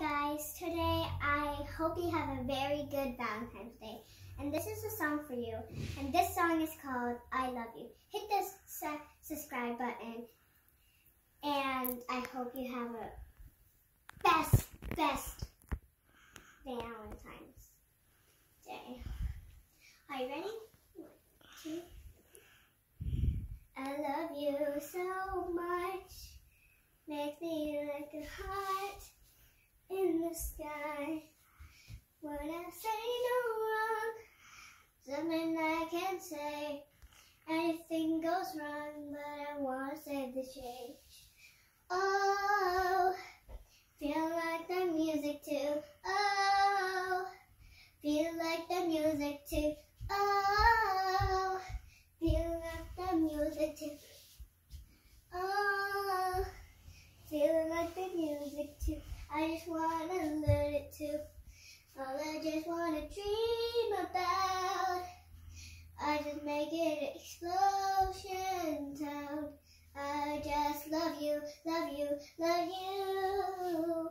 guys. Today I hope you have a very good Valentine's Day. And this is a song for you. And this song is called I Love You. Hit the su subscribe button. And I hope you have a best, best Valentine's Day. Are you ready? One, two. I love you so much. Makes me like a heart in the sky. When I say no wrong, something I can't say. Anything goes wrong, but I want to save the change. Oh, feel like the music too. Oh, feel like the music too. Oh, feel like the music too. Oh, feeling like the music too. I just wanna learn it too. All I just wanna dream about. I just make it explosion sound. I just love you, love you, love you.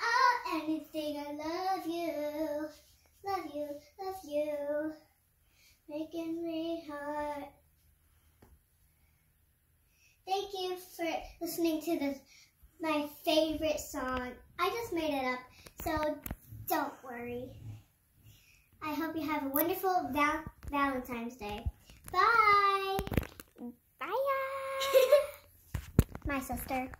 Oh, anything I love you, love you, love you. Making me hot. Thank you for listening to this my favorite song. I just made it up, so don't worry. I hope you have a wonderful val Valentine's Day. Bye! Bye! my sister.